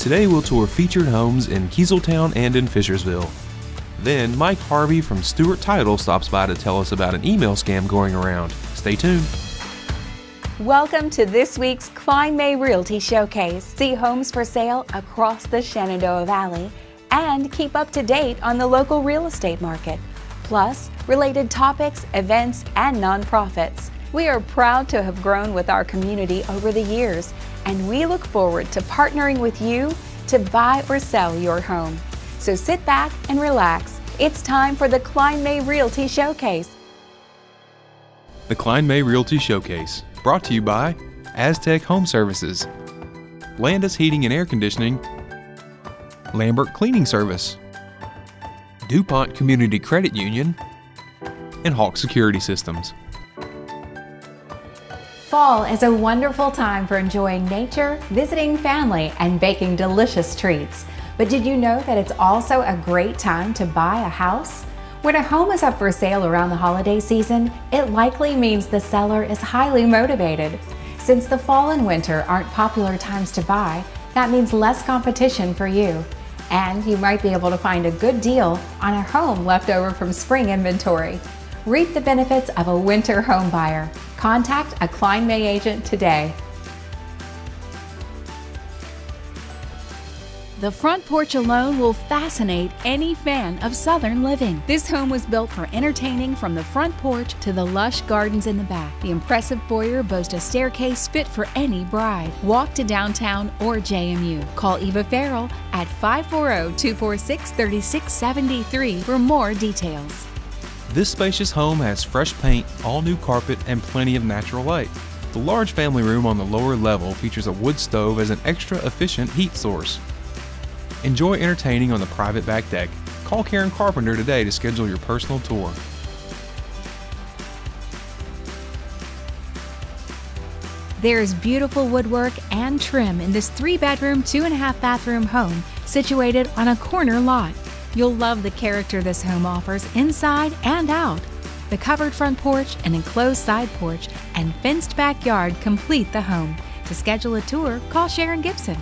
Today we'll tour featured homes in Keezletown and in Fishersville. Then Mike Harvey from Stewart Title stops by to tell us about an email scam going around. Stay tuned. Welcome to this week's Kline May Realty Showcase. See homes for sale across the Shenandoah Valley and keep up to date on the local real estate market, plus related topics, events, and nonprofits. We are proud to have grown with our community over the years, and we look forward to partnering with you to buy or sell your home. So sit back and relax. It's time for the Kline May Realty Showcase. The Kline May Realty Showcase, brought to you by Aztec Home Services, Landis Heating and Air Conditioning, Lambert Cleaning Service, DuPont Community Credit Union, and Hawk Security Systems. Fall is a wonderful time for enjoying nature, visiting family, and baking delicious treats. But did you know that it's also a great time to buy a house? When a home is up for sale around the holiday season, it likely means the seller is highly motivated. Since the fall and winter aren't popular times to buy, that means less competition for you. And you might be able to find a good deal on a home left over from spring inventory. Reap the benefits of a winter home buyer. Contact a Kline May agent today. The front porch alone will fascinate any fan of Southern living. This home was built for entertaining from the front porch to the lush gardens in the back. The impressive foyer boasts a staircase fit for any bride. Walk to downtown or JMU. Call Eva Farrell at 540 246 3673 for more details. This spacious home has fresh paint, all new carpet, and plenty of natural light. The large family room on the lower level features a wood stove as an extra efficient heat source. Enjoy entertaining on the private back deck. Call Karen Carpenter today to schedule your personal tour. There's beautiful woodwork and trim in this three bedroom, two and a half bathroom home situated on a corner lot. You'll love the character this home offers inside and out. The covered front porch, an enclosed side porch, and fenced backyard complete the home. To schedule a tour, call Sharon Gibson.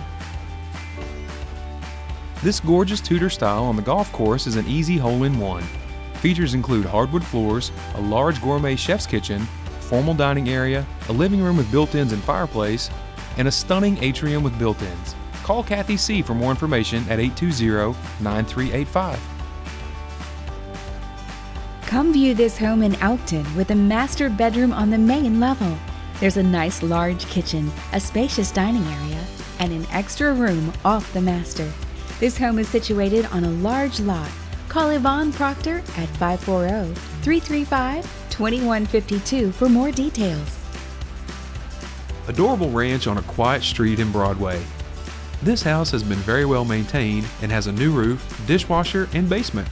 This gorgeous Tudor style on the golf course is an easy hole in one. Features include hardwood floors, a large gourmet chef's kitchen, formal dining area, a living room with built ins and fireplace, and a stunning atrium with built ins. Call Kathy C. for more information at 820 9385. Come view this home in Elkton with a master bedroom on the main level. There's a nice large kitchen, a spacious dining area, and an extra room off the master. This home is situated on a large lot. Call Yvonne Proctor at 540 335 2152 for more details. Adorable ranch on a quiet street in Broadway. This house has been very well maintained and has a new roof, dishwasher, and basement.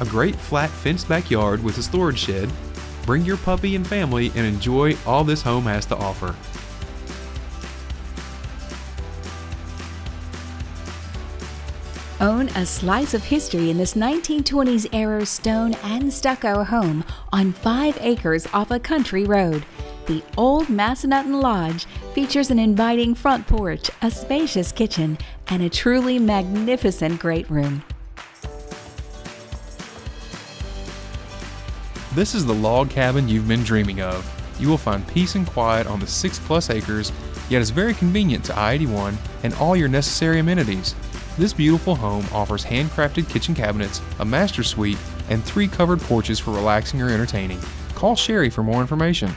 A great flat fenced backyard with a storage shed. Bring your puppy and family and enjoy all this home has to offer. Own a slice of history in this 1920s era stone and stucco home on five acres off a country road. The old Massanutten Lodge features an inviting front porch, a spacious kitchen, and a truly magnificent great room. This is the log cabin you've been dreaming of. You will find peace and quiet on the 6 plus acres, yet is very convenient to I 81 and all your necessary amenities. This beautiful home offers handcrafted kitchen cabinets, a master suite, and three covered porches for relaxing or entertaining. Call Sherry for more information.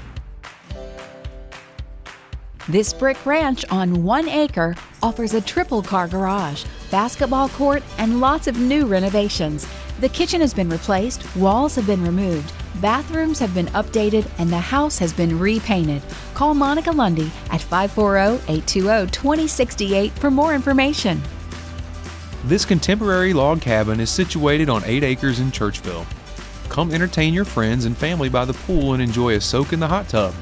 This brick ranch on one acre offers a triple car garage, basketball court, and lots of new renovations. The kitchen has been replaced, walls have been removed, bathrooms have been updated, and the house has been repainted. Call Monica Lundy at 540 820 2068 for more information. This contemporary log cabin is situated on 8 acres in Churchville. Come entertain your friends and family by the pool and enjoy a soak in the hot tub.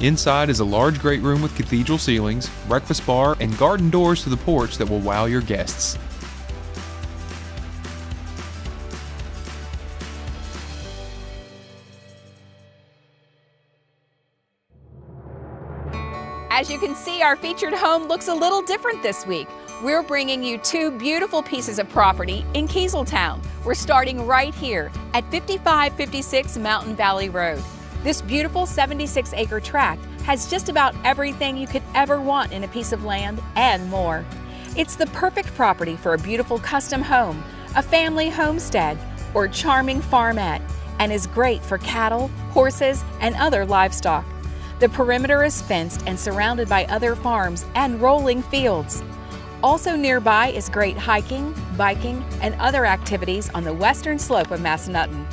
Inside is a large great room with cathedral ceilings, breakfast bar, and garden doors to the porch that will wow your guests. As you can see, our featured home looks a little different this week. we're bringing you two beautiful pieces of property in Keezletown. We're starting right here at 5556 Mountain Valley Road. This beautiful 76 acre tract has just about everything you could ever want in a piece of land and more. It's the perfect property for a beautiful custom home, a family homestead, or charming farmette, and is great for cattle, horses, and other livestock. The perimeter is fenced and surrounded by other farms and rolling fields. Also nearby is great hiking, biking, and other activities on the western slope of Massanutten.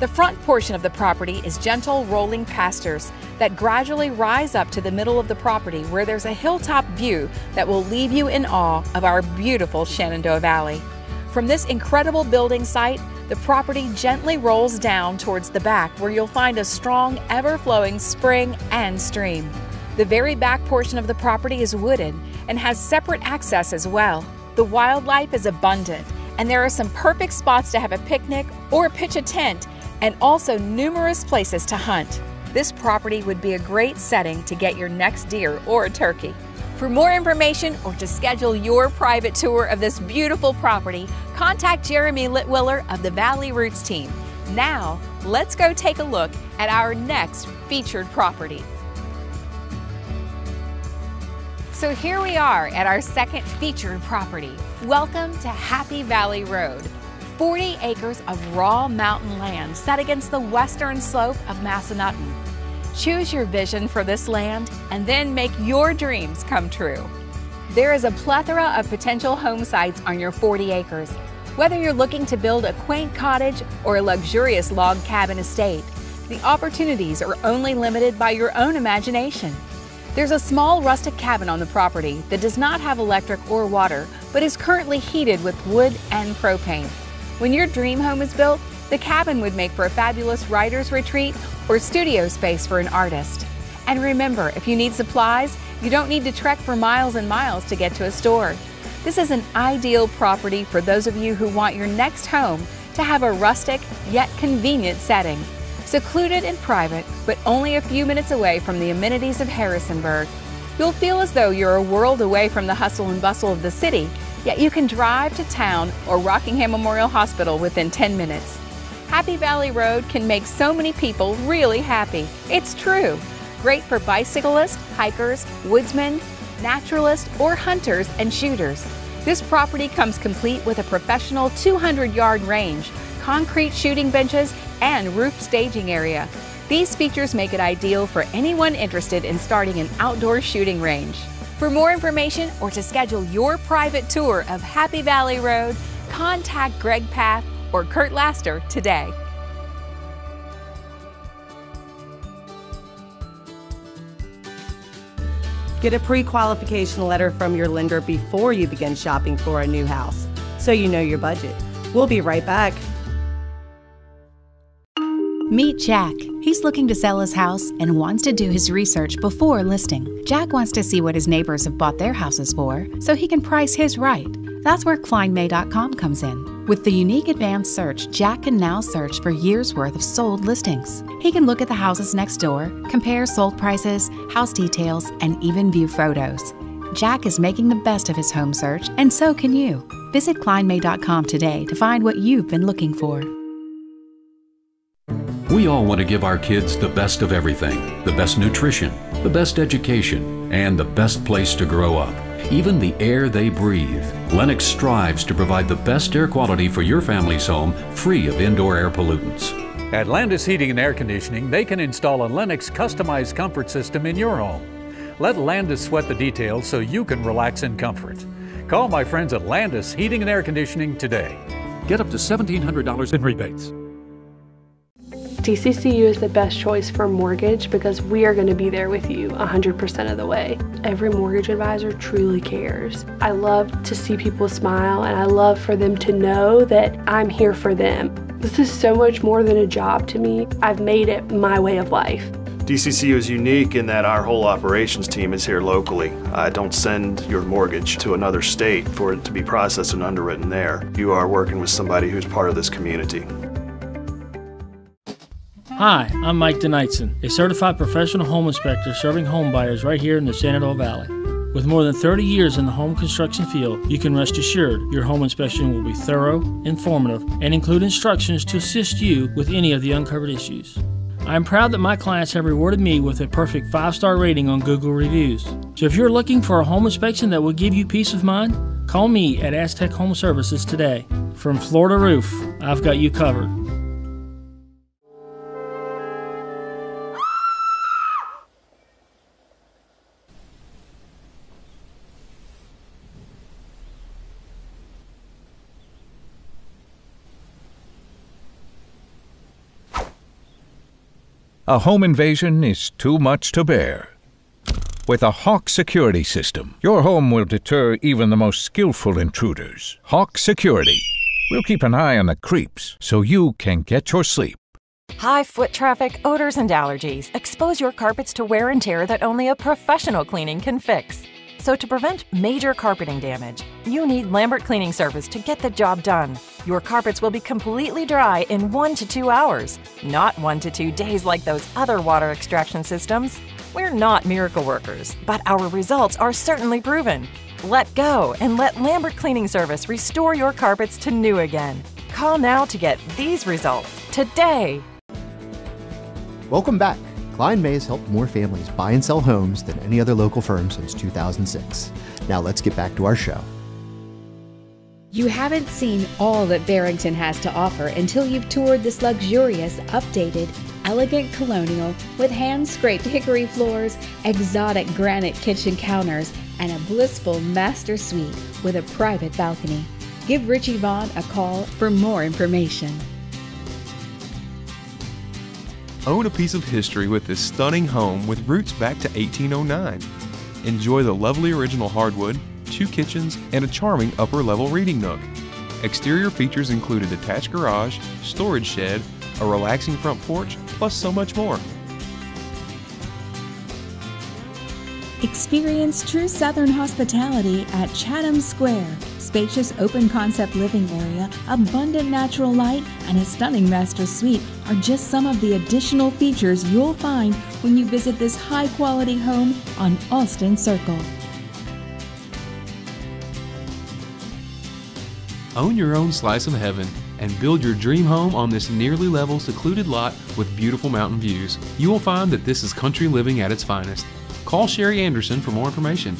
The front portion of the property is gentle rolling pastures that gradually rise up to the middle of the property where there's a hilltop view that will leave you in awe of our beautiful Shenandoah Valley. From this incredible building site, the property gently rolls down towards the back where you'll find a strong, ever-flowing spring and stream. The very back portion of the property is wooded and has separate access as well. The wildlife is abundant and there are some perfect spots to have a picnic or pitch a tent and also numerous places to hunt. This property would be a great setting to get your next deer or turkey. For more information or to schedule your private tour of this beautiful property, contact Jeremy Litwiller of the Valley Roots team. Now, let's go take a look at our next featured property. So here we are at our second featured property. Welcome to Happy Valley Road. 40 acres of raw mountain land set against the western slope of Massanutten. Choose your vision for this land and then make your dreams come true. There is a plethora of potential home sites on your 40 acres. Whether you're looking to build a quaint cottage or a luxurious log cabin estate, the opportunities are only limited by your own imagination. There's a small rustic cabin on the property that does not have electric or water, but is currently heated with wood and propane. When your dream home is built, the cabin would make for a fabulous writer's retreat or studio space for an artist. And remember, if you need supplies, you don't need to trek for miles and miles to get to a store. This is an ideal property for those of you who want your next home to have a rustic yet convenient setting. Secluded and private, but only a few minutes away from the amenities of Harrisonburg. You'll feel as though you're a world away from the hustle and bustle of the city Yet you can drive to town or Rockingham Memorial Hospital within 10 minutes. Happy Valley Road can make so many people really happy. It's true. Great for bicyclists, hikers, woodsmen, naturalists, or hunters and shooters. This property comes complete with a professional 200 yard range, concrete shooting benches, and roof staging area. These features make it ideal for anyone interested in starting an outdoor shooting range. For more information or to schedule your private tour of Happy Valley Road, contact Greg Path or Kurt Laster today. Get a pre qualification letter from your lender before you begin shopping for a new house so you know your budget. We'll be right back. Meet Jack. He's looking to sell his house and wants to do his research before listing. Jack wants to see what his neighbors have bought their houses for so he can price his right. That's where KlineMay.com comes in. With the unique advanced search, Jack can now search for years' worth of sold listings. He can look at the houses next door, compare sold prices, house details, and even view photos. Jack is making the best of his home search, and so can you. Visit KlineMay.com today to find what you've been looking for. We all want to give our kids the best of everything the best nutrition, the best education, and the best place to grow up. Even the air they breathe. Lennox strives to provide the best air quality for your family's home free of indoor air pollutants. At Landis Heating and Air Conditioning, they can install a Lennox customized comfort system in your home. Let Landis sweat the details so you can relax in comfort. Call my friends at Landis Heating and Air Conditioning today. Get up to $1,700 in rebates. DCCU is the best choice for mortgage because we are going to be there with you 100% of the way. Every mortgage advisor truly cares. I love to see people smile and I love for them to know that I'm here for them. This is so much more than a job to me. I've made it my way of life. DCCU is unique in that our whole operations team is here locally. I don't send your mortgage to another state for it to be processed and underwritten there. You are working with somebody who's part of this community. Hi, I'm Mike Denightson, a certified professional home inspector serving home buyers right here in the Shenandoah Valley. With more than 30 years in the home construction field, you can rest assured your home inspection will be thorough, informative, and include instructions to assist you with any of the uncovered issues. I am proud that my clients have rewarded me with a perfect 5 star rating on Google Reviews. So if you're looking for a home inspection that will give you peace of mind, call me at Aztec Home Services today. From floor to roof, I've got you covered. A home invasion is too much to bear. With a Hawk security system, your home will deter even the most skillful intruders. Hawk Security We'll keep an eye on the creeps so you can get your sleep. High foot traffic, odors, and allergies expose your carpets to wear and tear that only a professional cleaning can fix. So, to prevent major carpeting damage, you need Lambert Cleaning Service to get the job done. Your carpets will be completely dry in one to two hours, not one to two days like those other water extraction systems. We're not miracle workers, but our results are certainly proven. Let go and let Lambert Cleaning Service restore your carpets to new again. Call now to get these results today. Welcome back. Kline May has helped more families buy and sell homes than any other local firm since 2006. Now let's get back to our show. You haven't seen all that Barrington has to offer until you've toured this luxurious, updated, elegant colonial with hand scraped hickory floors, exotic granite kitchen counters, and a blissful master suite with a private balcony. Give Richie Vaughn a call for more information. Own a piece of history with this stunning home with roots back to 1809. Enjoy the lovely original hardwood, two kitchens, and a charming upper level reading nook. Exterior features include a detached garage, storage shed, a relaxing front porch, plus so much more. Experience true Southern hospitality at Chatham Square. Spacious open concept living area, abundant natural light, and a stunning master suite are just some of the additional features you'll find when you visit this high quality home on Austin Circle. Own your own slice of heaven and build your dream home on this nearly level, secluded lot with beautiful mountain views. You will find that this is country living at its finest. Call Sherry Anderson for more information.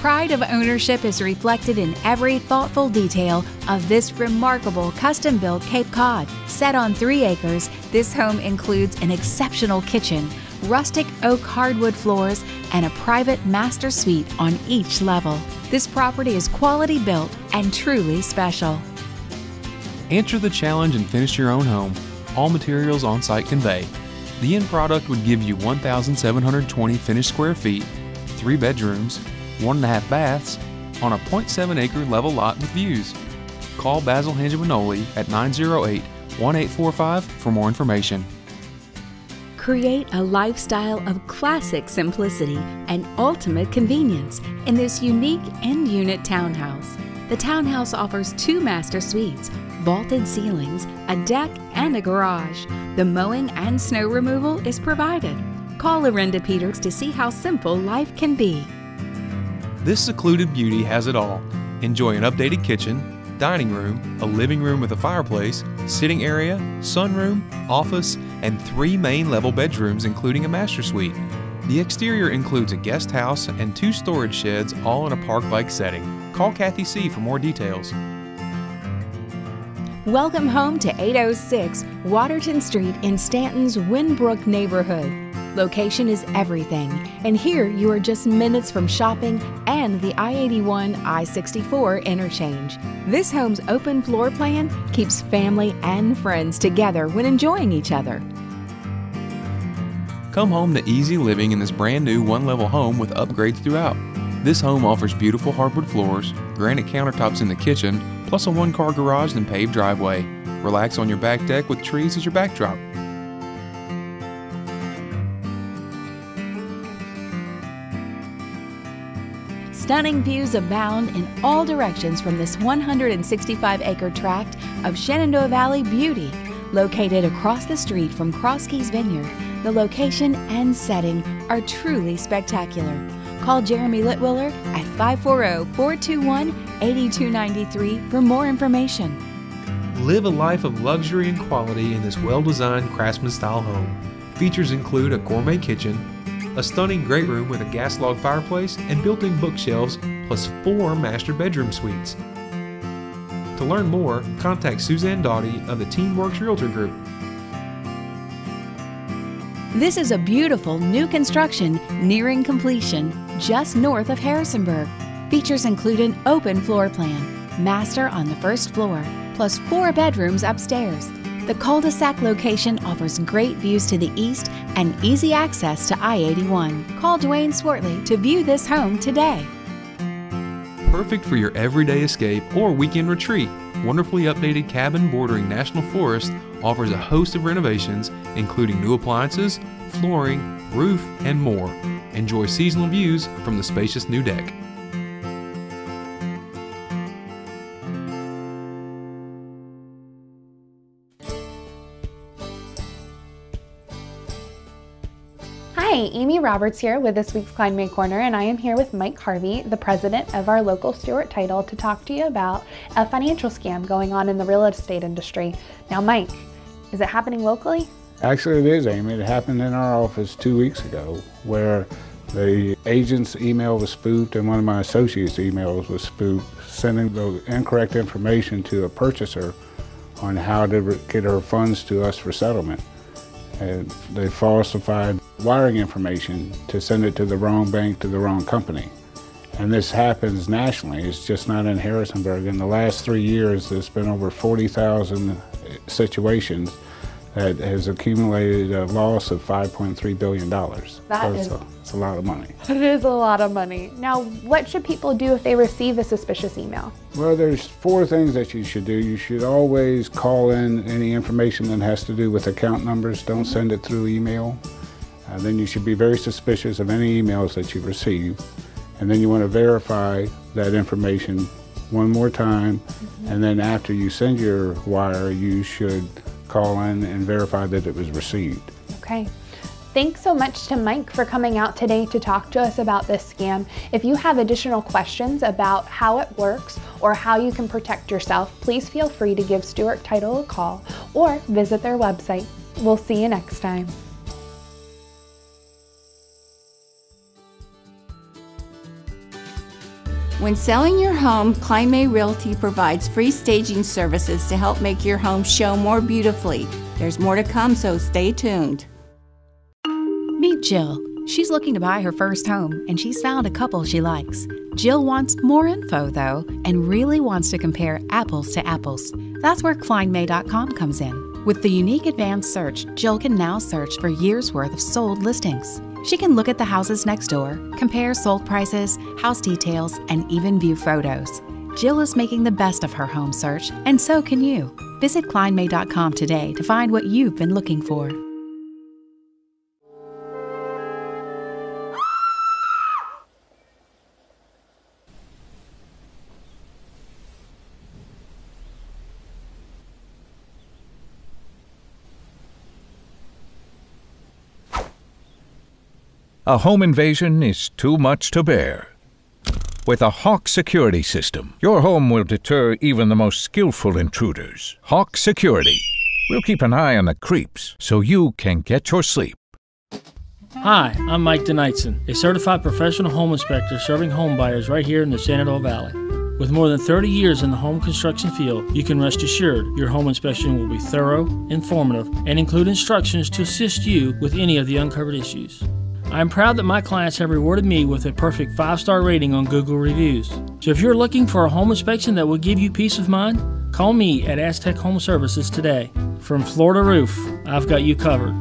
Pride of ownership is reflected in every thoughtful detail of this remarkable custom built Cape Cod. Set on three acres, this home includes an exceptional kitchen, rustic oak hardwood floors, and a private master suite on each level. This property is quality built and truly special. Answer the challenge and finish your own home. All materials on site convey. The end product would give you 1,720 finished square feet, three bedrooms, one and a half baths, on a 0.7 acre level lot with views. Call Basil Hangemanoli at 908 1845 for more information. Create a lifestyle of classic simplicity and ultimate convenience in this unique end unit townhouse. The townhouse offers two master suites, vaulted ceilings, a deck, and a garage. The mowing and snow removal is provided. Call Lorinda Peters to see how simple life can be. This secluded beauty has it all. Enjoy an updated kitchen, dining room, a living room with a fireplace, sitting area, sunroom, office, and three main level bedrooms, including a master suite. The exterior includes a guest house and two storage sheds, all in a park like setting. Call Kathy C. for more details. Welcome home to 806 Waterton Street in Staunton's Winbrook neighborhood. Location is everything, and here you are just minutes from shopping and the I 81 I 64 interchange. This home's open floor plan keeps family and friends together when enjoying each other. Come home to easy living in this brand new one level home with upgrades throughout. This home offers beautiful hardwood floors, granite countertops in the kitchen, plus a one car garage and paved driveway. Relax on your back deck with trees as your backdrop. Stunning views abound in all directions from this 165 acre tract of Shenandoah Valley beauty. Located across the street from Cross Keys Vineyard, the location and setting are truly spectacular. Call Jeremy Litwiller at 540 421 8293 for more information. Live a life of luxury and quality in this well designed craftsman style home. Features include a gourmet kitchen, a stunning great room with a gas log fireplace and built in bookshelves, plus four master bedroom suites. To learn more, contact Suzanne Doughty of the Teamworks Realtor Group. This is a beautiful new construction nearing completion just north of Harrisonburg. Features include an open floor plan, master on the first floor, plus four bedrooms upstairs. The cul de sac location offers great views to the east and easy access to I 81. Call Dwayne Swartley to view this home today. Perfect for your everyday escape or weekend retreat. Wonderfully updated cabin bordering National Forest offers a host of renovations, including new appliances, flooring, roof, and more. Enjoy seasonal views from the spacious new deck. Roberts here with this week's Kline May Corner, and I am here with Mike Harvey, the president of our local Stewart Title, to talk to you about a financial scam going on in the real estate industry. Now, Mike, is it happening locally? Actually, it is, Amy. It happened in our office two weeks ago where the agent's email was spoofed and one of my associates' emails was spoofed, sending the incorrect information to a purchaser on how to get her funds to us for settlement. And they falsified wiring information to send it to the wrong bank to the wrong company. And this happens nationally. It's just not in Harrisonburg. In the last three years, there's been over 40,000 situations that has accumulated a loss of $5.3 billion. That so is- it's, a, it's a lot of money. It is a lot of money. Now, what should people do if they receive a suspicious email? Well, there's four things that you should do. You should always call in any information that has to do with account numbers. Don't send it through email. Uh, then you should be very suspicious of any emails that you receive. And then you want to verify that information one more time. And then after you send your wire, you should call in and verify that it was received. Okay. Thanks so much to Mike for coming out today to talk to us about this scam. If you have additional questions about how it works or how you can protect yourself, please feel free to give Stewart Title a call or visit their website. We'll see you next time. When selling your home, May Realty provides free staging services to help make your home show more beautifully. There's more to come, so stay tuned. Meet Jill. She's looking to buy her first home and she's found a couple she likes. Jill wants more info though and really wants to compare apples to apples. That's where KlineMay.com comes in. With the unique advanced search, Jill can now search for years worth of sold listings. She can look at the houses next door, compare sold prices, house details, and even view photos. Jill is making the best of her home search, and so can you. Visit KlineMay.com today to find what you've been looking for. A home invasion is too much to bear. With a Hawk security system, your home will deter even the most skillful intruders. Hawk Security We'll keep an eye on the creeps so you can get your sleep. Hi, I'm Mike Denightson, a certified professional home inspector serving home buyers right here in the Shenandoah Valley. With more than 30 years in the home construction field, you can rest assured your home inspection will be thorough, informative, and include instructions to assist you with any of the uncovered issues. I am proud that my clients have rewarded me with a perfect 5 star rating on Google Reviews. So if you're looking for a home inspection that will give you peace of mind, call me at Aztec Home Services today. From floor to roof, I've got you covered.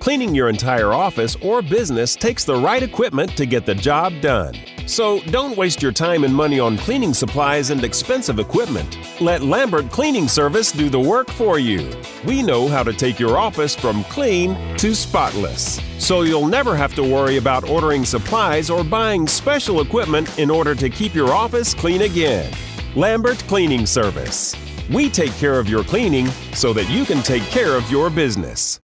Cleaning your entire office or business takes the right equipment to get the job done. So don't waste your time and money on cleaning supplies and expensive equipment. Let Lambert Cleaning Service do the work for you. We know how to take your office from clean to spotless. So you'll never have to worry about ordering supplies or buying special equipment in order to keep your office clean again. Lambert Cleaning Service. We take care of your cleaning so that you can take care of your business.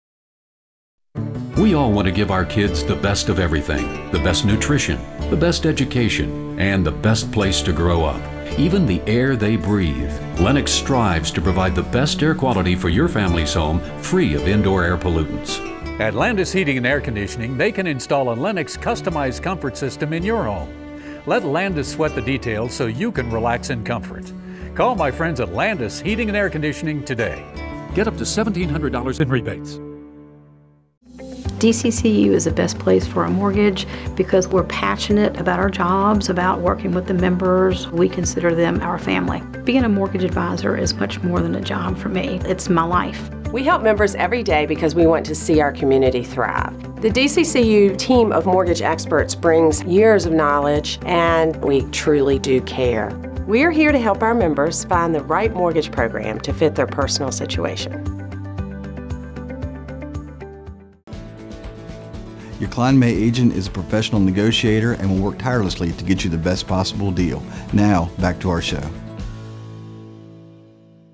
We all want to give our kids the best of everything the best nutrition, the best education, and the best place to grow up. Even the air they breathe. Lennox strives to provide the best air quality for your family's home free of indoor air pollutants. At Landis Heating and Air Conditioning, they can install a Lennox customized comfort system in your home. Let Landis sweat the details so you can relax in comfort. Call my friends at Landis Heating and Air Conditioning today. Get up to $1,700 in rebates. DCCU is the best place for a mortgage because we're passionate about our jobs, about working with the members. We consider them our family. Being a mortgage advisor is much more than a job for me, it's my life. We help members every day because we want to see our community thrive. The DCCU team of mortgage experts brings years of knowledge and we truly do care. We are here to help our members find the right mortgage program to fit their personal situation. Your Kline May agent is a professional negotiator and will work tirelessly to get you the best possible deal. Now, back to our show.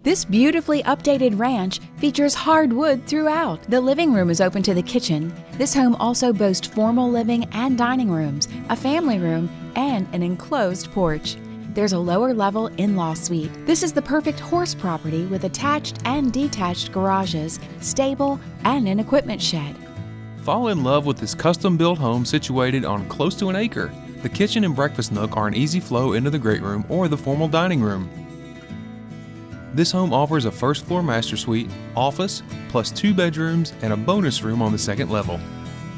This beautifully updated ranch features hardwood throughout. The living room is open to the kitchen. This home also boasts formal living and dining rooms, a family room, and an enclosed porch. There's a lower level in law suite. This is the perfect horse property with attached and detached garages, stable, and an equipment shed. Fall in love with this custom built home situated on close to an acre. The kitchen and breakfast nook are an easy flow into the great room or the formal dining room. This home offers a first floor master suite, office, plus two bedrooms and a bonus room on the second level.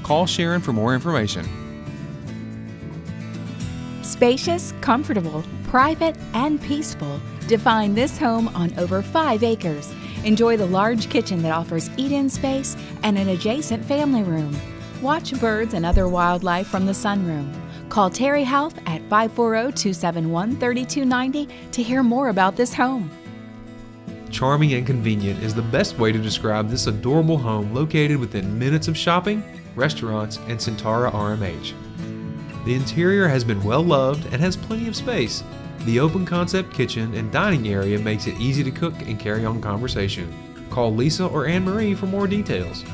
Call Sharon for more information. Spacious, comfortable, private, and peaceful define this home on over 5 acres. Enjoy the large kitchen that offers eat in space and an adjacent family room. Watch birds and other wildlife from the sunroom. Call Terry Half at 540 271 3290 to hear more about this home. Charming and convenient is the best way to describe this adorable home located within minutes of shopping, restaurants, and Sentara RMH. The interior has been well loved and has plenty of space. The open concept kitchen and dining area makes it easy to cook and carry on conversation. Call Lisa or Anne Marie for more details.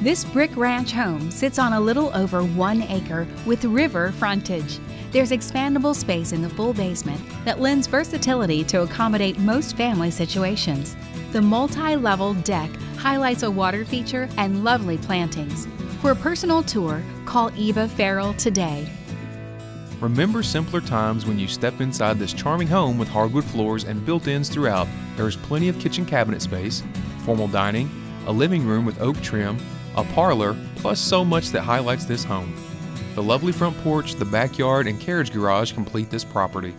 This brick ranch home sits on a little over one acre with river frontage. There's expandable space in the full basement that lends versatility to accommodate most family situations. The multi level deck highlights a water feature and lovely plantings. For a personal tour, call Eva Farrell today. Remember simpler times when you step inside this charming home with hardwood floors and built ins throughout. There is plenty of kitchen cabinet space, formal dining, a living room with oak trim, a parlor, plus so much that highlights this home. The lovely front porch, the backyard, and carriage garage complete this property.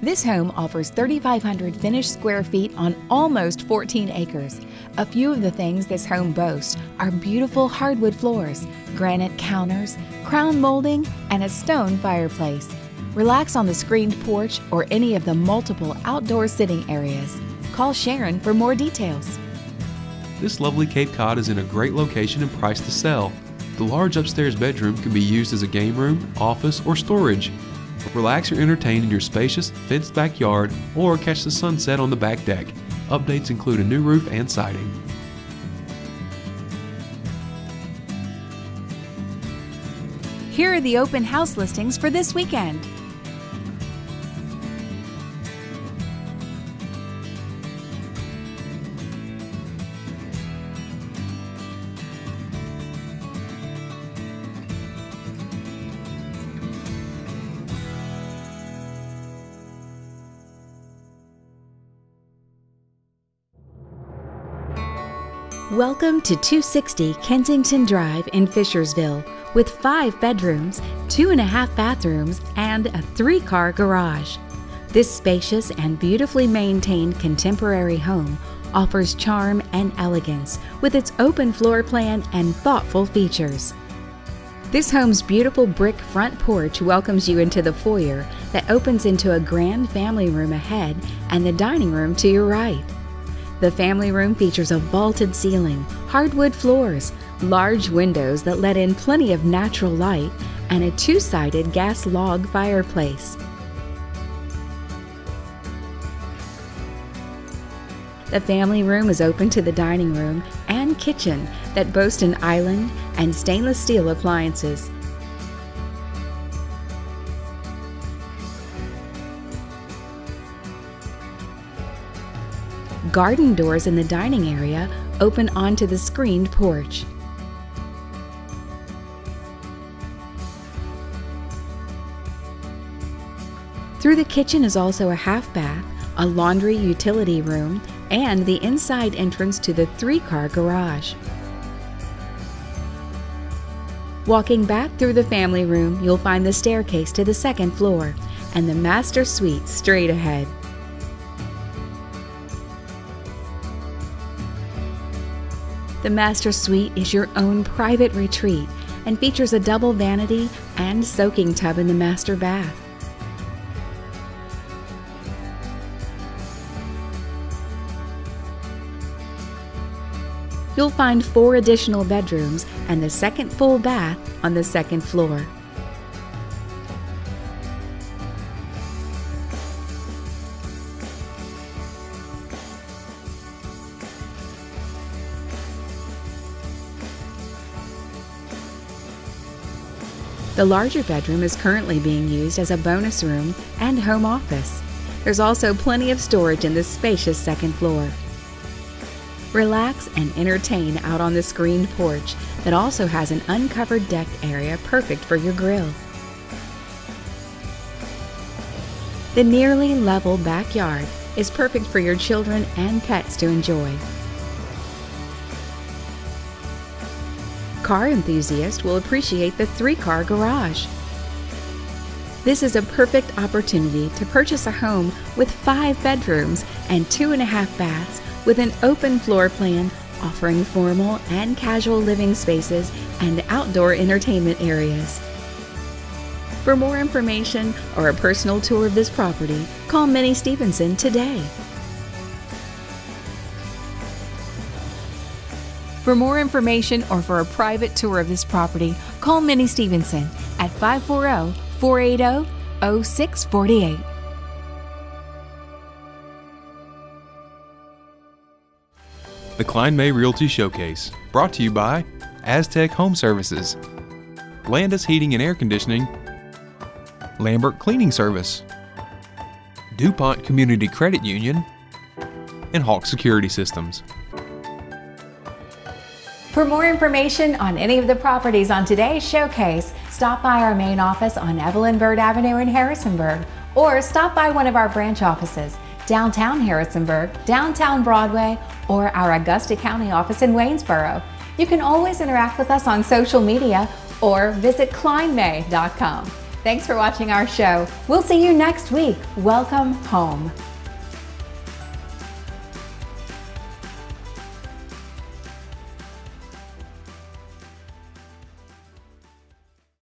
This home offers 3,500 finished square feet on almost 14 acres. A few of the things this home boasts are beautiful hardwood floors, granite counters, crown molding, and a stone fireplace. Relax on the screened porch or any of the multiple outdoor sitting areas. Call Sharon for more details. This lovely Cape Cod is in a great location and priced to sell. The large upstairs bedroom can be used as a game room, office, or storage. Relax or entertain in your spacious, fenced backyard or catch the sunset on the back deck. Updates include a new roof and siding. Here are the open house listings for this weekend. Welcome to 260 Kensington Drive in Fishersville with five bedrooms, two and a half bathrooms, and a three car garage. This spacious and beautifully maintained contemporary home offers charm and elegance with its open floor plan and thoughtful features. This home's beautiful brick front porch welcomes you into the foyer that opens into a grand family room ahead and the dining room to your right. The family room features a vaulted ceiling, hardwood floors, large windows that let in plenty of natural light, and a two sided gas log fireplace. The family room is open to the dining room and kitchen that boast an island and stainless steel appliances. Garden doors in the dining area open onto the screened porch. Through the kitchen is also a half bath, a laundry utility room, and the inside entrance to the three car garage. Walking back through the family room, you'll find the staircase to the second floor and the master suite straight ahead. The master suite is your own private retreat and features a double vanity and soaking tub in the master bath. You'll find four additional bedrooms and the second full bath on the second floor. The larger bedroom is currently being used as a bonus room and home office. There's also plenty of storage in this spacious second floor. Relax and entertain out on the screened porch that also has an uncovered deck area perfect for your grill. The nearly level backyard is perfect for your children and pets to enjoy. Car enthusiasts will appreciate the three car garage. This is a perfect opportunity to purchase a home with five bedrooms and two and a half baths with an open floor plan offering formal and casual living spaces and outdoor entertainment areas. For more information or a personal tour of this property, call Minnie Stevenson today. For more information or for a private tour of this property, call Minnie Stevenson at 540 480 0648. The Kline May Realty Showcase, brought to you by Aztec Home Services, Landis Heating and Air Conditioning, Lambert Cleaning Service, DuPont Community Credit Union, and Hawk Security Systems. For more information on any of the properties on today's showcase, stop by our main office on Evelyn Byrd Avenue in Harrisonburg or stop by one of our branch offices downtown Harrisonburg, downtown Broadway, or our Augusta County office in Waynesboro. You can always interact with us on social media or visit klinemay.com. Thanks for watching our show. We'll see you next week. Welcome home.